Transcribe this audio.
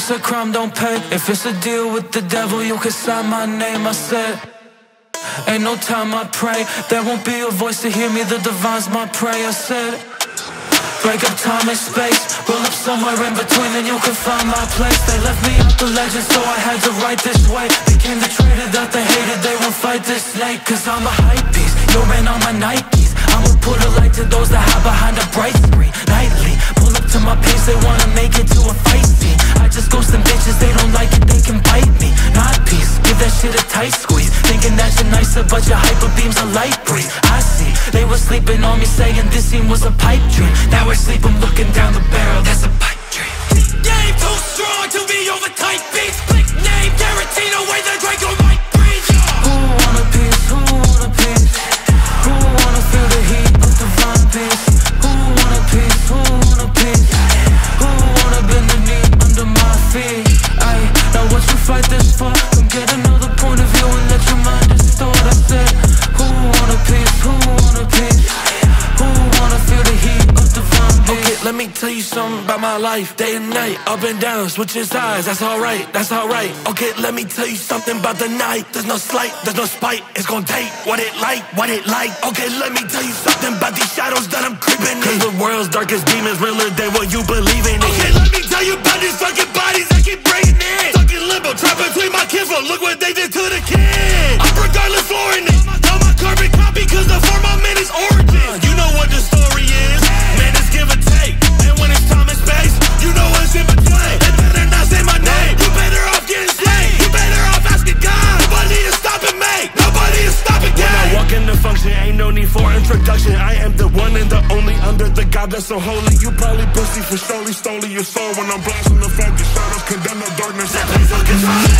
Said crime don't pay? If it's a deal with the devil, you can sign my name. I said. Ain't no time I pray. There won't be a voice to hear me The divine's my prayer, I said. Break up time and space. Roll up somewhere in between And you can find my place. They left me the legend So I had to write this way. Became the traitor that they hated They won't fight this snake. Cause I'm a hype beast. You're in on my Nikes. I'ma put a light to those that hide behind a bright screen. Nightly Pull up to my pace They wanna You're nicer But your hyper beams a light breeze. I see They were sleeping on me Saying this scene was a pipe dream. Now we're sleeping looking down the barrel. That's a let me tell you something about my life. Day and night, up and down, switching sides. That's alright, that's alright. Okay, let me tell you something about the night. There's no slight, there's no spite. It's gon' take what it like, what it like. Okay, let me tell you something about these shadows that I'm creeping in. Cause the world's darkest demons realer than what you believe in. Okay, let me tell you about these fucking bodies that keep breaking in. Stuck in limbo, trapped between my kinfolk Look what they did to the kid I'm regardless it Got my carbon copy cause the form I'm in is origin Nobody is stopping When I walk into function, ain't no need for introduction. I am the one and the only under the God that's so holy. You probably pussy for slowly stolen your soul when I'm blasting the focus. Shadows condemn the darkness. I please look inside.